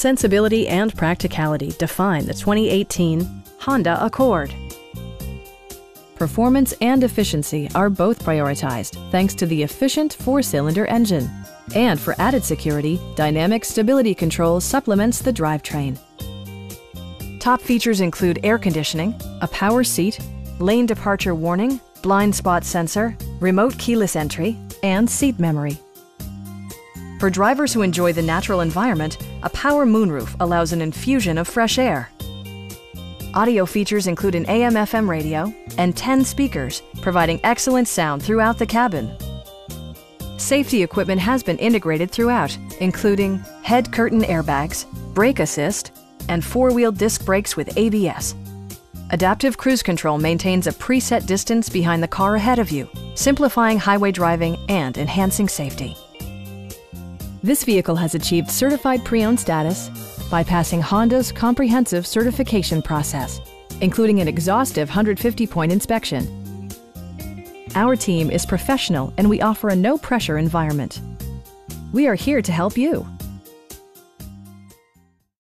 Sensibility and practicality define the 2018 Honda Accord. Performance and efficiency are both prioritized thanks to the efficient four-cylinder engine. And for added security, Dynamic Stability Control supplements the drivetrain. Top features include air conditioning, a power seat, lane departure warning, blind spot sensor, remote keyless entry, and seat memory. For drivers who enjoy the natural environment, a power moonroof allows an infusion of fresh air. Audio features include an AM-FM radio and 10 speakers, providing excellent sound throughout the cabin. Safety equipment has been integrated throughout, including head curtain airbags, brake assist, and four-wheel disc brakes with ABS. Adaptive Cruise Control maintains a preset distance behind the car ahead of you, simplifying highway driving and enhancing safety. This vehicle has achieved certified pre-owned status by passing Honda's comprehensive certification process, including an exhaustive 150-point inspection. Our team is professional and we offer a no-pressure environment. We are here to help you.